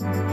you